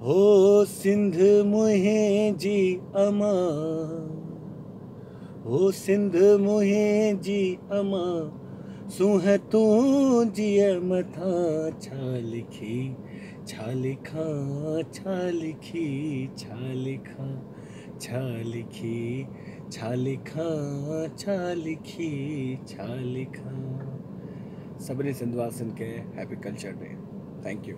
हो सिंध मुहे जी अमा। हो सिंध मुहे जी अमा। सुह तू जिय मथा छा लिखी छा लिखा छा लिखी छा लिखा छा लिखी छा लिखा छा लिखी छा लिखा सभिनी सिंधवासन के happy culture day. Thank you.